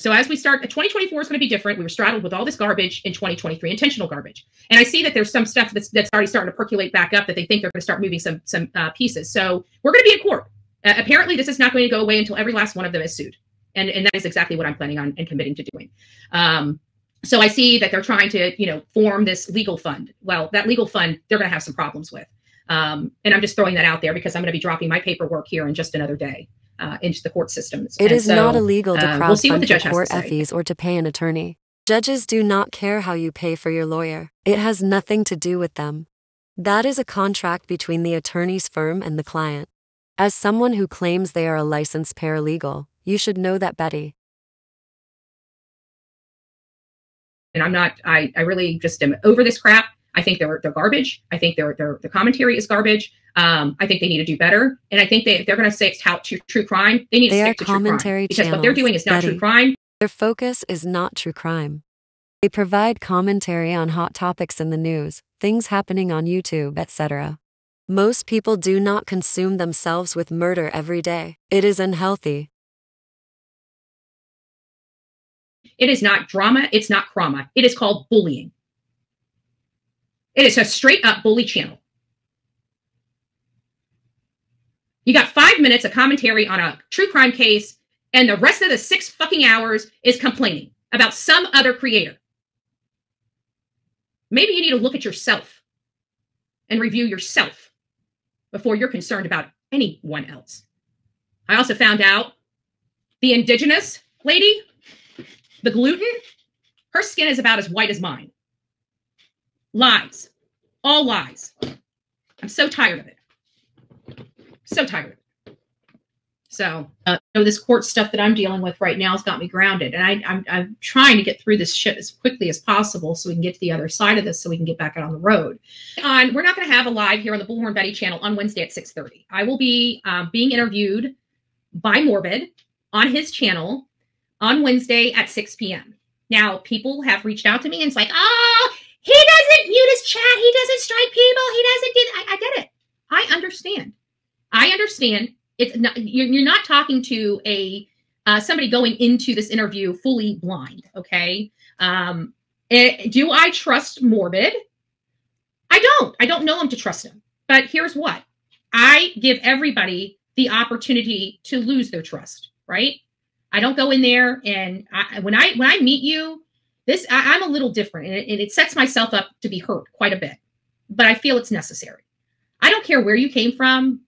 So as we start, 2024 is going to be different. We were straddled with all this garbage in 2023, intentional garbage. And I see that there's some stuff that's, that's already starting to percolate back up that they think they're going to start moving some some uh, pieces. So we're going to be in court. Uh, apparently, this is not going to go away until every last one of them is sued. And, and that is exactly what I'm planning on and committing to doing. Um, so I see that they're trying to, you know, form this legal fund. Well, that legal fund, they're going to have some problems with. Um, and I'm just throwing that out there because I'm going to be dropping my paperwork here in just another day uh, into the court systems. It and is so, not illegal to uh, we'll see what the court fees or to pay an attorney. Judges do not care how you pay for your lawyer. It has nothing to do with them. That is a contract between the attorney's firm and the client. As someone who claims they are a licensed paralegal, you should know that Betty. and I'm not. I I really just am over this crap. I think they're they're garbage. I think their their the commentary is garbage. Um, I think they need to do better, and I think they if they're going to say it's tout to true crime, they need They to stick to true crime commentary because what they're doing is not Betty. true crime. Their focus is not true crime. They provide commentary on hot topics in the news, things happening on YouTube, etc. Most people do not consume themselves with murder every day. It is unhealthy. It is not drama. It's not crama. It is called bullying. It is a straight up bully channel. You got five minutes of commentary on a true crime case, and the rest of the six fucking hours is complaining about some other creator. Maybe you need to look at yourself and review yourself before you're concerned about anyone else. I also found out the indigenous lady, the gluten, her skin is about as white as mine. Lies. All lies. I'm so tired of it. So tired of it. So, uh, so this court stuff that I'm dealing with right now has got me grounded, and I, I'm I'm trying to get through this shit as quickly as possible so we can get to the other side of this, so we can get back out on the road. On we're not going to have a live here on the Bullhorn Betty channel on Wednesday at 6:30. I will be um, being interviewed by Morbid on his channel on Wednesday at 6 p.m. Now, people have reached out to me and it's like, oh, he doesn't mute his chat. He doesn't strike people. He doesn't do. I, I get it. I understand. I understand. It's not you're, you're not talking to a uh, somebody going into this interview fully blind. Okay. Um, eh, do I trust Morbid? I don't. I don't know him to trust him. But here's what: I give everybody the opportunity to lose their trust. Right? I don't go in there and I, when I when I meet you, this I, I'm a little different, and it, and it sets myself up to be hurt quite a bit. But I feel it's necessary. I don't care where you came from,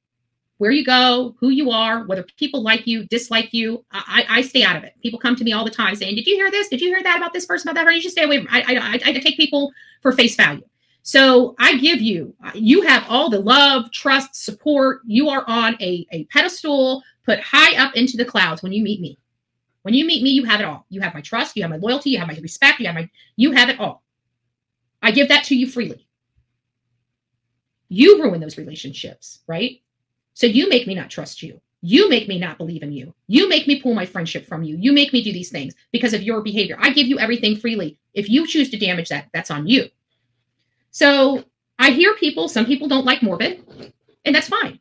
where you go, who you are, whether people like you, dislike you. I, I stay out of it. People come to me all the time saying, "Did you hear this? Did you hear that about this person about that?" person?" You should stay away. I I I take people for face value. So I give you, you have all the love, trust, support. You are on a, a pedestal, put high up into the clouds when you meet me. When you meet me, you have it all. You have my trust, you have my loyalty, you have my respect, you have my you have it all. I give that to you freely. You ruin those relationships, right? So you make me not trust you. You make me not believe in you. You make me pull my friendship from you. You make me do these things because of your behavior. I give you everything freely. If you choose to damage that, that's on you. So I hear people, some people don't like morbid, and that's fine.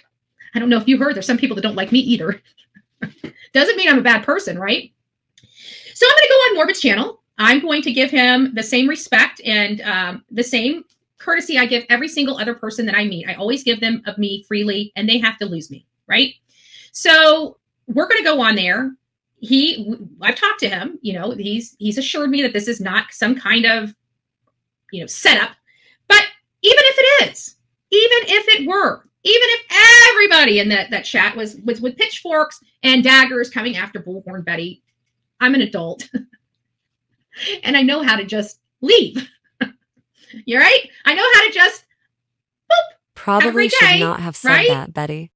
I don't know if you heard, there's some people that don't like me either. Doesn't mean I'm a bad person, right? So I'm going to go on Morbid's channel. I'm going to give him the same respect and um, the same courtesy I give every single other person that I meet. I always give them of me freely, and they have to lose me, right? So we're going to go on there. He, I've talked to him. You know, he's he's assured me that this is not some kind of, you know, setup. But even if it is, even if it were, even if everybody in that that chat was was with pitchforks and daggers coming after Bullhorn Betty, I'm an adult, and I know how to just leave. You're right. I know how to just boop. Probably should not have said right? that, Betty.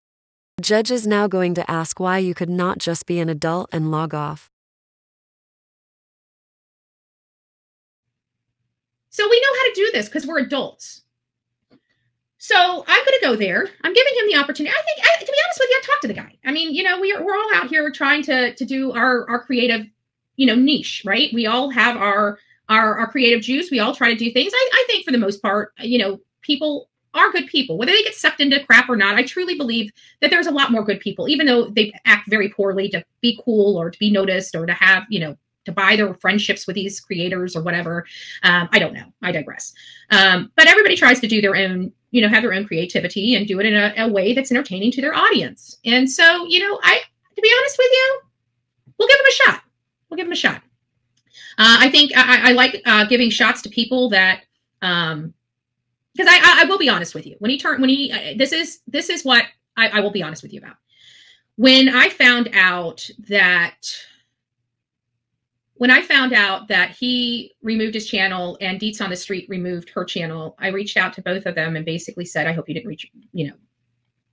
Judge is now going to ask why you could not just be an adult and log off. So we know how to do this because we're adults. So I'm going to go there. I'm giving him the opportunity. I think, I, to be honest with you, I talked to the guy. I mean, you know, we are, we're all out here trying to to do our our creative, you know, niche, right? We all have our our our creative juice. We all try to do things. I, I think for the most part, you know, people are good people, whether they get sucked into crap or not. I truly believe that there's a lot more good people, even though they act very poorly to be cool or to be noticed or to have, you know, to buy their friendships with these creators or whatever. Um, I don't know. I digress. Um, but everybody tries to do their own, you know, have their own creativity and do it in a, a way that's entertaining to their audience. And so, you know, I, to be honest with you, we'll give them a shot. We'll give them a shot. Uh, I think I, I like uh, giving shots to people that, um, because I, I, will be honest with you. When he turned, when he, uh, this is this is what I, I will be honest with you about. When I found out that when I found out that he removed his channel and Deets on the Street removed her channel, I reached out to both of them and basically said, I hope you didn't reach, you know,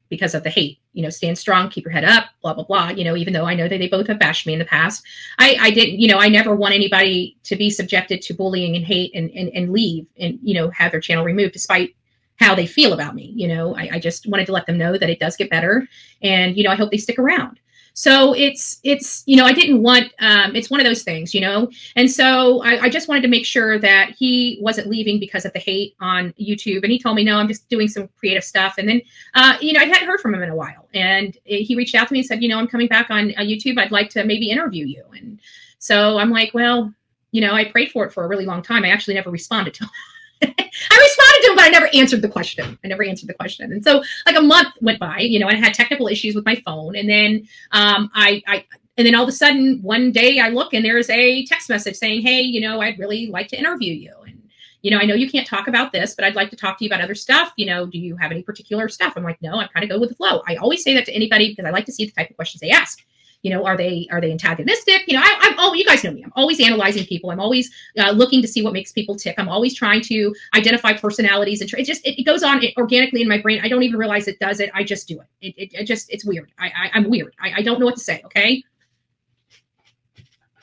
because of the hate. You know, stand strong, keep your head up, blah blah blah. You know, even though I know that they both have bashed me in the past, I I didn't. You know, I never want anybody to be subjected to bullying and hate and and, and leave and you know have their channel removed despite how they feel about me. You know, I, I just wanted to let them know that it does get better, and you know, I hope they stick around. So it's it's you know I didn't want um, it's one of those things you know, and so I, I, just wanted to make sure that he wasn't leaving because of the hate on YouTube. And he told me no, I'm just doing some creative stuff. And then uh, you know I hadn't heard from him in a while, and he reached out to me and said you know I'm coming back on uh, YouTube. I'd like to maybe interview you. And so I'm like well you know I prayed for it for a really long time. I actually never responded to him. I responded to him, but I never answered the question. I never answered the question. And so like a month went by, you know, and I had technical issues with my phone. And then um, I, I, and then all of a sudden one day I look and there's a text message saying, Hey, you know, I'd really like to interview you. And, you know, I know you can't talk about this, but I'd like to talk to you about other stuff. You know, do you have any particular stuff? I'm like, no, I kind of go with the flow. I always say that to anybody because I like to see the type of questions they ask you know are they are they antagonistic? You know I, am oh you guys know me. I'm always analyzing people. I'm always uh, looking to see what makes people tick. I'm always trying to identify personalities and tr- it just it, it goes on organically in my brain. I don't even realize it does it. I just do it. It, it, it just it's weird. I, I am weird. I, I don't know what to say okay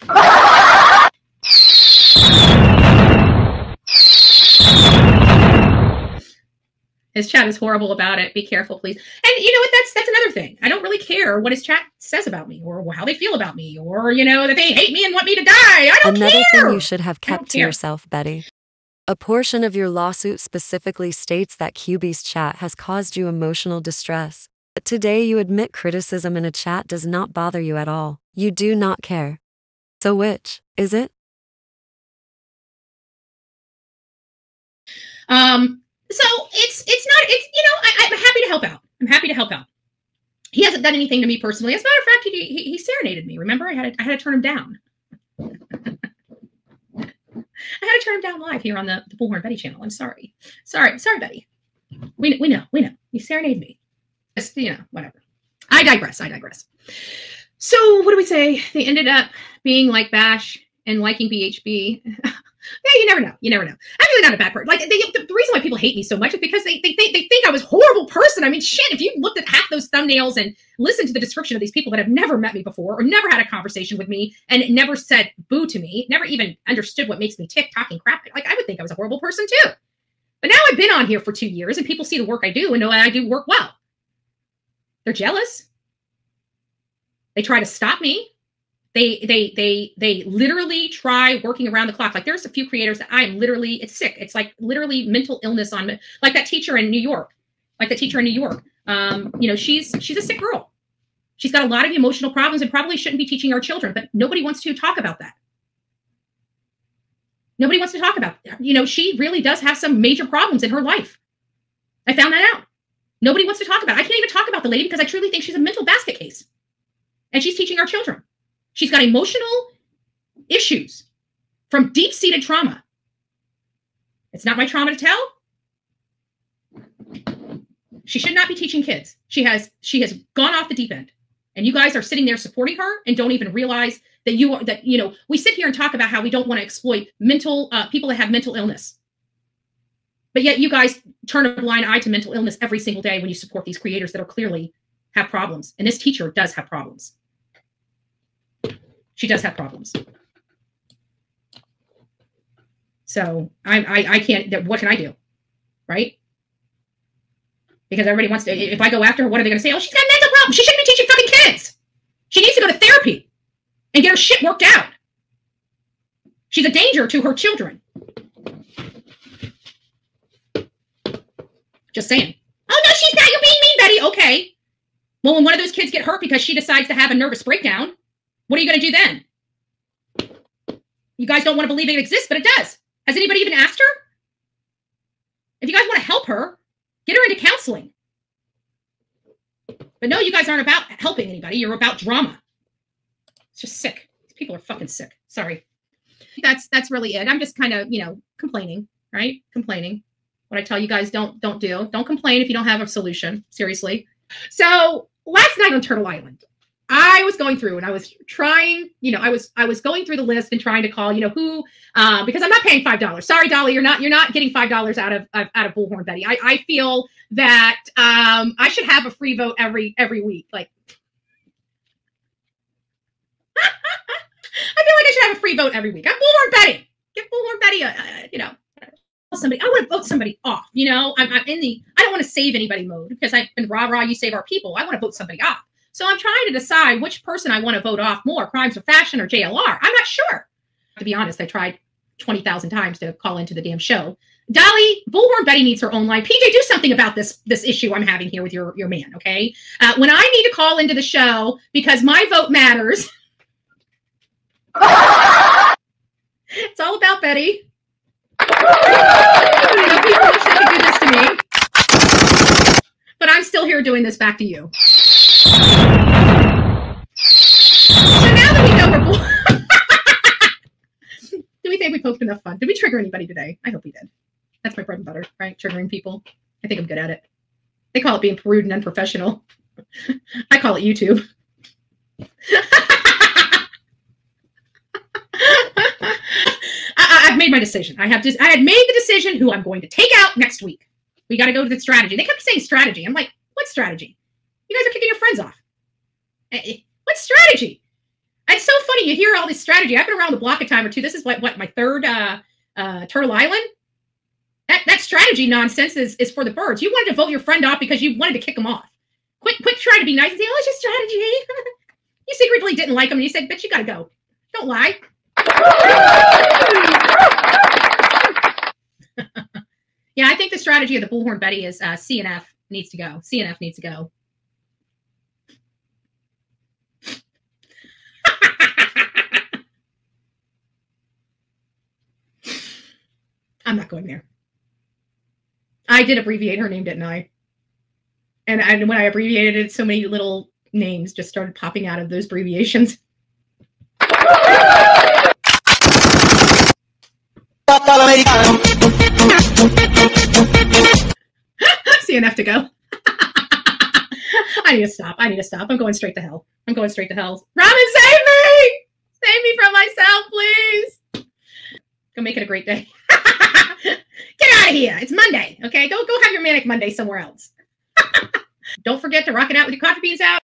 His chat is horrible about it. Be careful, please. And you know what? That's that's another thing. I don't really care what his chat says about me or how they feel about me or you know that they hate me and want me to die. I don't Another care. thing you should have kept to care. yourself, Betty. A portion of your lawsuit specifically states that QB's chat has caused you emotional distress. But today you admit criticism in a chat does not bother you at all. You do not care. So which is it? Um, so it's it's not it's you know I, am happy to help out. I'm happy to help out. He hasn't done anything to me personally. As a matter of fact, he, he, he serenaded me. Remember, I had to, I had to turn him down. I had to turn him down live here on the, the Bullhorn Betty channel. I'm sorry. Sorry, sorry, Betty. We, we know, we know. You serenaded me. Just, you know, whatever. I digress. I digress. So what do we say? They ended up being like Bash and liking BHB. yeah, you never know. You never know. I'm really not a bad person. Like they, the, the, reason why people hate me so much is because they, they, they, they think I was horrible person. I mean, shit, if you looked at half those thumbnails and listened to the description of these people that have never met me before or never had a conversation with me and never said boo to me, never even understood what makes me tick talking crap, like I would think I was a horrible person too. But now I've been on here for two years and people see the work I do and know I do work well. They're jealous. They try to stop me they they they they literally try working around the clock. Like there's a few creators that i'm literally it's sick. It's like literally mental illness on like that teacher in new york like the teacher in new york. Um you know she's she's a sick girl. She's got a lot of emotional problems and probably shouldn't be teaching our children but nobody wants to talk about that. Nobody wants to talk about that. you know she really does have some major problems in her life. I found that out. Nobody wants to talk about it. i can't even talk about the lady because i truly think she's a mental basket case. And she's teaching our children She's got emotional issues from deep seated trauma. It's not my trauma to tell. She should not be teaching kids. She has she has gone off the deep end. And you guys are sitting there supporting her and don't even realize that you are that you know, we sit here and talk about how we don't want to exploit mental uh, people that have mental illness. But yet you guys turn a blind eye to mental illness every single day when you support these creators that are clearly have problems. And this teacher does have problems she does have problems. So I, I, I can't. What can I do, right? Because everybody wants to. If I go after her, what are they going to say? Oh, she's got mental problems. She shouldn't be teaching fucking kids. She needs to go to therapy and get her shit worked out. She's a danger to her children. Just saying. Oh no, she's not. You're being mean, Betty. Okay. Well, when one of those kids get hurt because she decides to have a nervous breakdown, what are you going to do then? You guys don't want to believe it exists, but it does. Has anybody even asked her? If you guys want to help her, get her into counseling. But no, you guys aren't about helping anybody. You're about drama. It's just sick. These people are fucking sick. Sorry. That's that's really it. I'm just kind of, you know, complaining, right? Complaining. What I tell you guys don't don't do. Don't complain if you don't have a solution. Seriously. So last night on Turtle Island, I was going through and I was trying, you know, I was I was going through the list and trying to call, you know, who uh, because I'm not paying five dollars. Sorry, Dolly, you're not you're not getting five dollars out of out of Bullhorn Betty. I, I feel that um, I should have a free vote every every week. Like I feel like I should have a free vote every week. I'm Bullhorn Betty. Give Bullhorn Betty a, a you know somebody. I want to vote somebody off. You know, I'm, I'm in the I don't want to save anybody mode because I've been rah rah. You save our people. I want to vote somebody off. So I'm trying to decide which person I want to vote off more, Crimes of Fashion or JLR. I'm not sure. To be honest, I tried 20,000 times to call into the damn show. Dolly, Bullhorn Betty needs her own line. PJ, do something about this this issue I'm having here with your, your man, okay? Uh, when I need to call into the show because my vote matters, it's all about Betty. People do this to me. But I'm still here doing this back to you. So now that we know we're Do we think we poked enough fun? Did we trigger anybody today? I hope we did. That's my bread and butter, right? Triggering people. I think I'm good at it. They call it being rude and unprofessional. I call it YouTube. I, have made my decision. I have just I had made the decision who I'm going to take out next week. We got to go to the strategy. They kept saying strategy. I'm like, what strategy? You guys are kicking your friends off. Eh, eh, what strategy? It's so funny. You hear all this strategy. I've been around the block a time or two. This is what what my third uh, uh, Turtle Island. That that strategy nonsense is is for the birds. You wanted to vote your friend off because you wanted to kick them off. Quit quit trying to be nice and say, "Oh, it's just strategy." you secretly didn't like them, and you said, "Bitch, you gotta go." Don't lie. yeah, I think the strategy of the Bullhorn Betty is uh, CNF needs to go. CNF needs to go. I'm not going there. I did abbreviate her name, didn't I? And, when I abbreviated it, so many little names just started popping out of those abbreviations. CNF to go. I need to stop. I need to stop. I'm going straight to hell. I'm going straight to hell. Robin, save me! Save me from myself, please. Go make it a great day. Get out of here. It's Monday. Okay. Go go have your manic Monday somewhere else. Don't forget to rock it out with your coffee beans out.